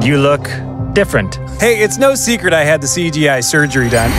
You look different. Hey, it's no secret I had the CGI surgery done.